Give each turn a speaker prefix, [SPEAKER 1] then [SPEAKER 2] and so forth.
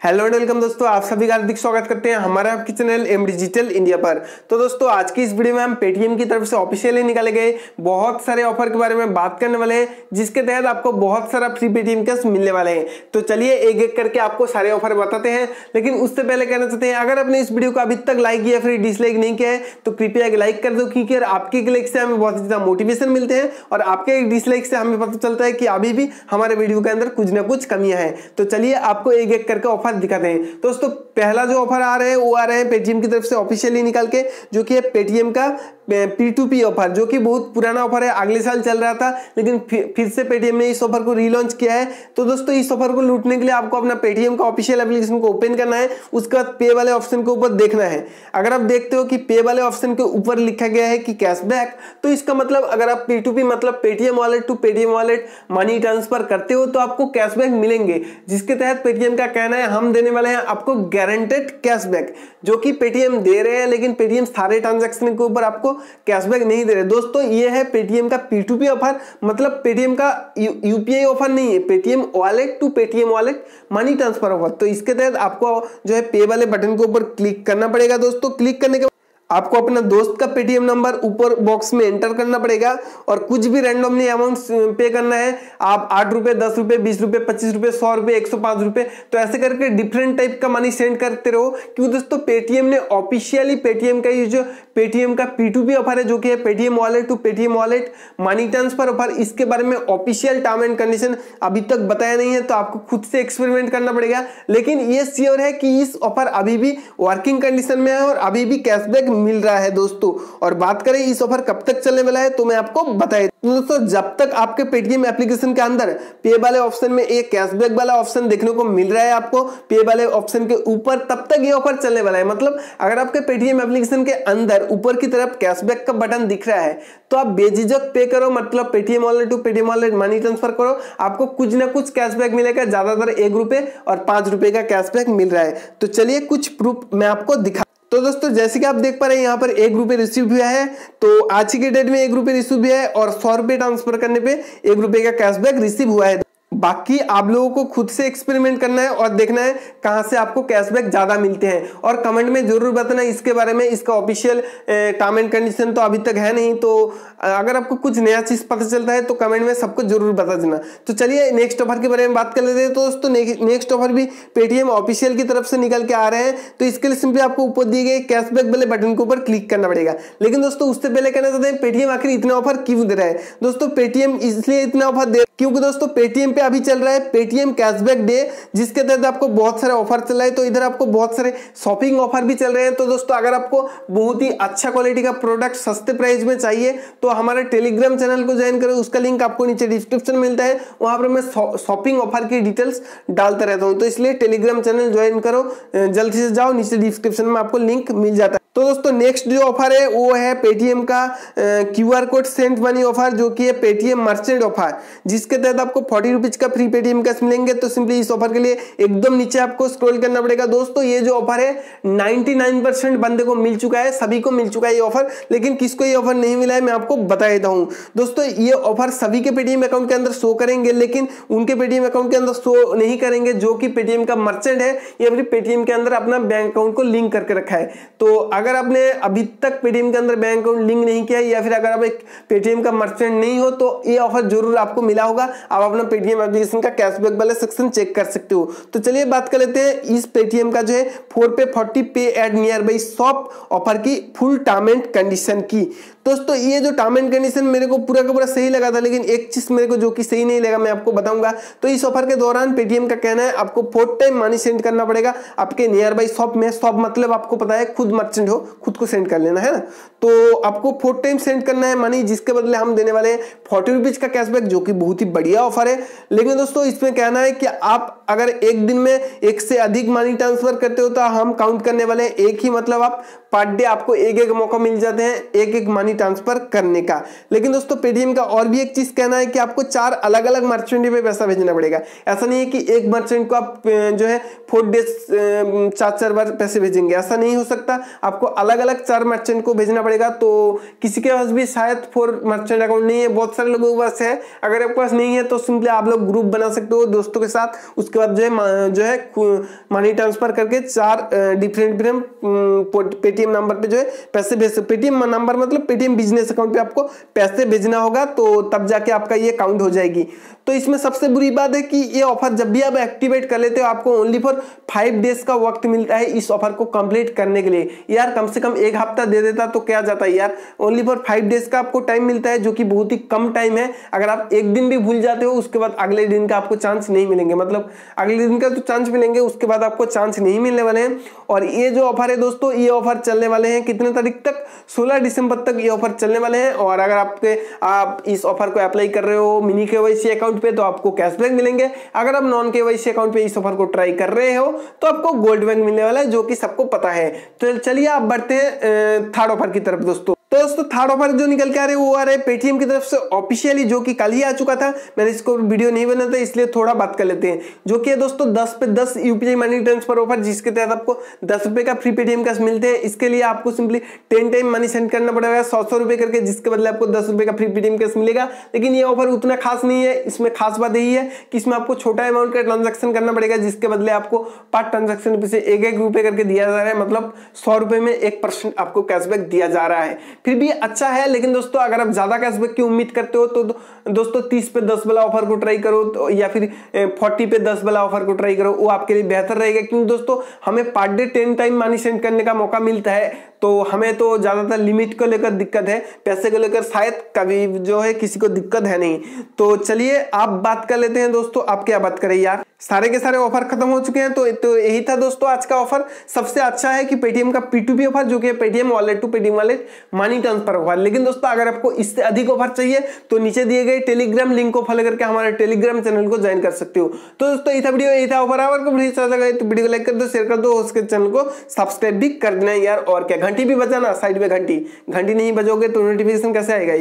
[SPEAKER 1] Hello and welcome दोस्तों, आप सभी का हार्दिक स्वागत करते हैं हमारे आपके चैनल एम डिजिटल इंडिया पर। तो दोस्तों, आज की इस वीडियो में हम पेटीएम की तरफ़ से ऑफिशियली निकाले गए बहुत सारे ऑफ़र के बारे में बात करने वाले हैं, जिसके तहत आपको बहुत सारा फ्री पेटीएम कैश मिलने वाले हैं। तो चलिए एक एक करके आपको सारे ऑफ़र बताते हैं, लेकिन उससे पहले कहना चाहते हैं, अगर आपने इस वीडियो को अभी तक लाइक या फिर डिसलाइक नहीं किया है तो कृपया एक लाइक कर दो, क्योंकि आपके लाइक से हमें बहुत ज़्यादा मोटिवेशन मिलते हैं, और आपके डिसलाइक से हमें पता चलता है कि अभी भी हमारे वीडियो के अंदर कुछ ना कुछ कमियाँ हैं। तो चलिए आपको एक एक करके ऑफ़र दिखाते हैं। दोस्तों, पहला जो ऑफ़र आ रहे हैं, वो आ रहे हैं पेटीएम की तरफ़ से ऑफिशियली निकाल के, जो कि पेटीएम का पी टू पी ऑफ़र जो कि बहुत पुराना ऑफ़र है, अगले साल चल रहा था, लेकिन फिर से पेटीएम ने इस ऑफ़र को रीलॉन्च किया है। तो दोस्तों, इस ऑफ़र को लूटने के लिए आपको अपना पेटीएम का ऑफिशियल एप्लीकेशन को ओपन करना है, उसके बाद पे वाले ऑप्शन के ऊपर देखना है। अगर आप देखते हो कि पे वाले ऑप्शन के ऊपर लिखा गया है कि कैशबैक तो इसका मतलब अगर आप पी टू पी मतलब Paytm wallet to Paytm wallet money transfer करते हो तो आपको कैशबैक मिलेंगे, जिसके तहत पेटीएम का कहना है हम देने वाले हैं आपको गारंटेड कैशबैक जो कि पेटीएम दे रहे हैं, लेकिन पेटीएम सारे ट्रांजेक्शन के ऊपर आपको कैशबैक नहीं दे रहे। दोस्तों, ये है पेटीएम का पी टू पी ऑफ़र मतलब पेटीएम का यूपीआई ऑफ़र नहीं है Paytm wallet to Paytm wallet money transfer offer तो इसके तहत आपको जो है पे वाले बटन के ऊपर क्लिक करना पड़ेगा, दोस्तों। क्लिक करने के आपको अपना दोस्त का पेटीएम नंबर ऊपर बॉक्स में एंटर करना पड़ेगा और कुछ भी रैंडमली अमाउंट पे करना है, आप आठ रुपए, दस रुपए, बीस रुपए, पच्चीस रुपए, सौ रुपए, एक सौ पाँच रुपए तो ऐसे करके डिफरेंट टाइप का मनी सेंड करते रहो। क्योंकि दोस्तों? पेटीएम ने ऑफिशियली पेटीएम का ये जो पेटीएम का पी टू ऑफ़र है, जो कि है Paytm wallet to Paytm wallet money transfer offer इसके बारे में ऑफिशियल टर्म एंड कंडीशन अभी तक बताया नहीं है तो आपको खुद से एक्सपेरिमेंट करना पड़ेगा। लेकिन ये श्योर है कि इस ऑफ़र अभी भी वर्किंग कंडीशन में है और अभी भी कैशबैक मिल रहा है दोस्तों। और बात करें, इस ऑफ़र कब तक चलने वाला है तो मैं आपको बताए दोस्तों, जब तक आपके पेटीएम एप्लीकेशन के अंदर पे वाले ऑप्शन में एक कैशबैक वाला ऑप्शन देखने को मिल रहा है आपको पे वाले ऑप्शन के ऊपर तब तक ये ऑफ़र चलने वाला है। मतलब अगर आपके पेटीएम एप्लीकेशन के अंदर ऊपर की तरफ़ कैशबैक का बटन दिख रहा है तो आप बेझिझक पे करो। मतलब Paytm wallet to Paytm wallet money transfer करो। आपको कुछ ना कुछ कैशबैक मिलेगा, ज़्यादातर एक रुपए और पाँच रुपए का कैशबैक मिल रहा है। तो चलिए, कुछ प्रूफ मैं आपको दिखा तो दोस्तों, जैसे कि आप देख पा रहे हैं, यहाँ पर एक रुपये रिसीव हुआ है। तो आज की डेट में एक रुपये रिसीव हुआ है और सौ रुपये ट्रांसफ़र करने पे एक रुपये का कैशबैक रिसीव हुआ है। बाकी आप लोगों को खुद से एक्सपेरिमेंट करना है और देखना है कहाँ से आपको कैशबैक ज़्यादा मिलते हैं। और कमेंट में ज़रूर बताना इसके बारे में, इसका ऑफिशियल टर्म एंड कंडीशन तो अभी तक है नहीं तो अगर आपको कुछ नया चीज़ पता चलता है तो कमेंट में सबको ज़रूर बता देना। तो चलिए नेक्स्ट ऑफ़र के बारे में बात कर लेते हैं तो दोस्तों नेक्स्ट ऑफ़र भी पेटीएम ऑफिशियल की तरफ़ से निकल के आ रहे हैं। तो इसके लिए सिंपली आपको ऊपर दिए गए कैशबैक वाले बटन के ऊपर क्लिक करना पड़ेगा। लेकिन दोस्तों, उससे पहले कहना चाहते हैं पेटीएम आखिर इतना ऑफ़र क्यों दे रहा है? दोस्तों पेटीएम इसलिए इतना ऑफ़र दे क्योंकि दोस्तों पेटीएम पे अभी चल रहा है पेटीएम कैशबैक डे जिसके तहत आपको बहुत सारे ऑफ़र चल रहा है। तो इधर आपको बहुत सारे शॉपिंग ऑफ़र भी चल रहे हैं। तो दोस्तों, अगर आपको बहुत ही अच्छा क्वालिटी का प्रोडक्ट सस्ते प्राइस में चाहिए तो हमारे टेलीग्राम चैनल को ज्वाइन करें। उसका लिंक आपको नीचे डिस्क्रिप्शन मिलता है। वहाँ पर मैं शॉपिंग ऑफ़र की डिटेल्स डालता रहता हूँ। तो इसलिए टेलीग्राम चैनल ज्वाइन करो। जल्दी से जाओ। नीचे डिस्क्रिप्शन में आपको लिंक मिल जाता है। तो दोस्तों नेक्स्ट जो ऑफ़र है, वो है पेटीएम का Q R code sent money offer जो कि है पेटीएम मर्चेंट ऑफ़र जिसके तहत आपको फोर्टी रुपीज़ का फ्री पेटीएम कैश मिलेंगे तो सिंपली इस ऑफ़र के लिए एकदम नीचे आपको स्क्रॉल करना पड़ेगा। दोस्तों, ये जो ऑफ़र है 99 परसेंट बंदे को मिल चुका है, सभी को मिल चुका है ये ऑफ़र लेकिन किसको ये ऑफ़र नहीं मिला है, मैं आपको बता देता हूँ। दोस्तों, ये ऑफ़र सभी के पेटीएम अकाउंट के अंदर शो करेंगे, लेकिन उनके पेटीएम अकाउंट के अंदर शो नहीं करेंगे, जो कि पेटीएम का मर्चेंट है, ये अपनी पेटीएम के अंदर अपना बैंक अकाउंट को लिंक करके रखा है। तो अगर आपने अभी तक पेटीएम के अंदर बैंक अकाउंट लिंक नहीं किया, या फिर अगर आप एक पेटीएम का मर्चेंट नहीं हो तो ये ऑफ़र ज़रूर आपको मिला होगा। आप अपना पेटीएम एप्लीकेशन का कैशबैक वाला सेक्शन चेक कर सकते हो। तो चलिए बात कर लेते हैं, इस पेटीएम का जो है फोर पे फोर्टी पे add near by shop offer की फुल टर्म एंड कंडीशन की। दोस्तों, ये जो टर्म एंड कंडीशन मेरे को पूरा का पूरा सही लगा था, लेकिन एक चीज़ मेरे को जो कि सही नहीं लगा, मैं आपको बताऊँगा। तो इस ऑफ़र के दौरान पेटीएम का कहना है, आपको फोर्थ टाइम मनी सेंड करना पड़ेगा। आपके नियर बाई शॉप में शॉप मतलब आपको पता है, खुद मर्चेंट हो, खुद को सेंड कर लेना, है ना? तो आपको फोर्थ टाइम सेंड करना है मनी जिसके बदले हम देने वाले हैं फोर्टी का कैशबैक जो कि बहुत ही बढ़िया ऑफ़र है। लेकिन दोस्तों, इसमें कहना है कि आप अगर एक दिन में एक से अधिक मनी ट्रांसफ़र करते हो तो हम काउंट करने वाले हैं। एक ही मतलब आप पर डे आपको एक एक मौका मिल जाते हैं, एक एक मनी ट्रांसफ़र करने का। लेकिन दोस्तों पेटीएम का और भी एक चीज़ कहना है कि आपको चार अलग अलग मर्चेंट पे पैसा भेजना पड़ेगा। ऐसा नहीं है कि एक मर्चेंट को आप जो है फोर डेज़ चार चार बार पैसे भेजेंगे। ऐसा नहीं हो सकता। आपको अलग अलग चार मर्चेंट को भेजना पड़ेगा। तो किसी के पास भी शायद फोर मर्चेंट अकाउंट नहीं है। बहुत सारे लोगों के पास है। अगर आपके पास नहीं है तो सिंपली आप लोग ग्रुप बना सकते हो दोस्तों के साथ। उसके बाद जो है जो है मनी ट्रांसफ़र करके चार डिफरेंट डिफरेंट पेटीएम नंबर पे जो है पैसे भेज पेटीएम नंबर मतलब पेटीएम बिज़नेस अकाउंट पे आपको पैसे भेजना होगा तो तब जाके आपका ये काउंट हो जाएगी। तो इसमें सबसे बुरी बात है कि ये ऑफ़र जब भी आप एक्टिवेट कर लेते हो, आपको ओनली फॉर फाइव डेज़ का वक्त मिलता है इस ऑफ़र को कंप्लीट करने के लिए। यार, कम से कम एक हफ़्ता दे देता तो क्या जाता है यार? ओनली फॉर फाइव डेज़ का आपको टाइम मिलता है, जो कि बहुत ही कम टाइम है। अगर आप एक दिन भी भूल जाते हो, उसके बाद अगले दिन का आपको चांस नहीं मिलेंगे। मतलब अगले दिन का तो चांस मिलेंगे, उसके बाद आपको चांस नहीं मिलने वाले हैं। और ये जो ऑफ़र है दोस्तों, ये ऑफ़र चलने वाले हैं? कितने तारीख तक? 16 दिसंबर तक ये ऑफ़र चलने वाले हैं और अगर आपके, आप इस ऑफ़र को अप्लाई कर रहे हो मिनी के अकाउंट पे तो आपको कैशबैक मिलेंगे। अगर आप नॉन केवाईसी अकाउंट पे इस ऑफ़र को ट्राई कर रहे हो तो आपको गोल्ड बैंक मिलने वाला है, जो कि सबको पता है। तो चलिए आप बढ़ते हैं थर्ड ऑफ़र की तरफ़ दोस्तों। तो दोस्तों थर्ड ऑफ़र जो निकल के आ रहे वो आ रहे हैं पेटीएम की तरफ़ से ऑफिशियली जो कि कल ही आ चुका था। मैंने इसको वीडियो नहीं बना था, इसलिए थोड़ा बात कर लेते हैं। जो कि है दोस्तों 10 पे 10 यूपीआई मनी ट्रांसफ़र ऑफ़र जिसके तहत आपको दस रुपए का फ्री पेटीएम कैश मिलते हैं। इसके लिए आपको simply ten time money send करना पड़ेगा, सौ सौ रुपए करके, जिसके बदले आपको दस रुपए का फ्री पेटीएम कैश मिलेगा। लेकिन ये ऑफ़र उतना खास नहीं है, इसमें खास बात यही है कि इसमें आपको छोटा अमाउंट का ट्रांजेक्शन करना पड़ेगा, जिसके बदले आपको पार्ट ट्रांजेक्शन से एक एक रुपए करके दिया जा रहा है। मतलब सौ रुपए में एक परसेंट आपको कैशबैक दिया जा रहा है। फिर भी अच्छा है, लेकिन दोस्तों अगर आप ज़्यादा कैशबैक की उम्मीद करते हो तो दोस्तों तीस पे दस वाला ऑफ़र को ट्राई करो तो या फिर फोर्टी पे दस वाला ऑफ़र को ट्राई करो, वो आपके लिए बेहतर रहेगा। क्योंकि दोस्तों, हमें per day ten time money send करने का मौका मिलता है तो हमें तो ज़्यादातर लिमिट को लेकर दिक्कत है, पैसे को लेकर शायद कभी जो है किसी को दिक्कत है नहीं। तो चलिए, आप बात कर लेते हैं दोस्तों, आप क्या बात करें यार? सारे के सारे ऑफ़र खत्म हो चुके हैं तो तो यही था दोस्तों आज का ऑफ़र सबसे अच्छा है कि पेटीएम का पी टू पी ऑफ़र जो कि Paytm wallet to Paytm wallet money transfer offer लेकिन दोस्तों, अगर आपको इससे अधिक ऑफ़र चाहिए तो नीचे दिए गए टेलीग्राम लिंक को फॉलो करके हमारे टेलीग्राम चैनल को ज्वाइन कर सकते हो। तो दोस्तों, यही था वीडियो यही था ऑफ़र आवर को अच्छा तो वीडियो को लाइक कर दो शेयर कर दो उसके चैनल को सब्सक्राइब भी कर देना यार। और क्या, घंटी भी बजाना साइड में घंटी। घंटी नहीं बजोगे तो नोटिफिकेशन कैसे आएगा